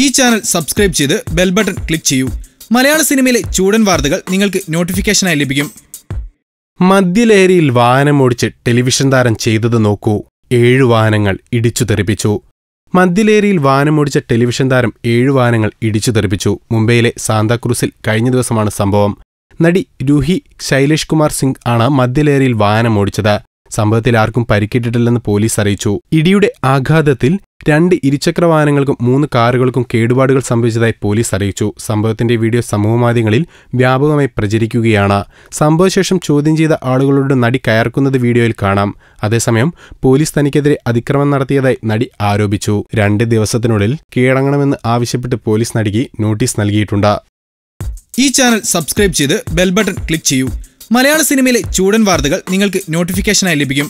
ഈ channel subscribe ചെയ്ത് bell button click ചെയ്യൂ. മലയാള സിനിമയിലെ ചൂടൻ വാർത്തകൾ നിങ്ങൾക്ക് നോട്ടിഫിക്കേഷനായി ലഭിക്കും. മദ്യലഹരിയിൽ വാഹനമോടിച്ച് ടെലിവിഷൻ താരം ചെയ്തത് നോക്കൂ. ഏഴു വാഹനങ്ങൾ ഇടിച്ചു തെറിപ്പിച്ചു. മദ്യലേരിയിൽ വാനമോടിച്ച ടെലിവിഷൻ താരം ഏഴു വാഹനങ്ങൾ ഇടിച്ചു തെറിപ്പിച്ചു. മുംബൈയിലെ സാന്താക്രൂസിൽ കഴിഞ്ഞ ദിവസമാണ് സംഭവം. നടി രൂഹി ശൈലേഷ് കുമാർ സിംഗ് ആണ് മദ്യലഹരിയിൽ വാഹനമോടിച്ചത്. സംഭവത്തിൽ ആർക്കും പരിക്കേറ്റിട്ടില്ലെന്ന് പോലീസ് അറിയിച്ചു. ഇടിയുടെ ആഘാതത്തിൽ രണ്ട് ഇരുചക്ര വാഹനങ്ങൾക്കും മൂന്ന് കാറുകൾക്കും കേടുപാടുകൾ സംഭവിച്ചതായി പോലീസ് അറിയിച്ചു. സംഭവത്തിന്റെ വീഡിയോ സമൂഹമാധ്യമങ്ങളിൽ വ്യാപകമായി പ്രചരിക്കുകയാണ്. സംഭവശേഷം ചോദ്യം ചെയ്ത ആളുകളോട് നടി കയർക്കുന്നത് വീഡിയോയിൽ കാണാം. അതേസമയം പോലീസ് തനിക്കെതിരെ അതിക്രമം നടത്തിയതായി നടി ആരോപിച്ചു. രണ്ട് ദിവസത്തിനുള്ളിൽ കീഴടങ്ങണമെന്ന് ആവശ്യപ്പെട്ട് പോലീസ് നടിക്ക് നോട്ടീസ് നൽകിയിട്ടുണ്ട്. ഈ ചാനൽ സബ്സ്ക്രൈബ് ചെയ്ത് ബെൽ ബട്ടൺ ക്ലിക്ക് ചെയ്യൂ. മലയാള സിനിമയിലെ ചൂടൻ വാർത്തകൾ നിങ്ങൾക്ക് നോട്ടിഫിക്കേഷനായി ലഭിക്കും.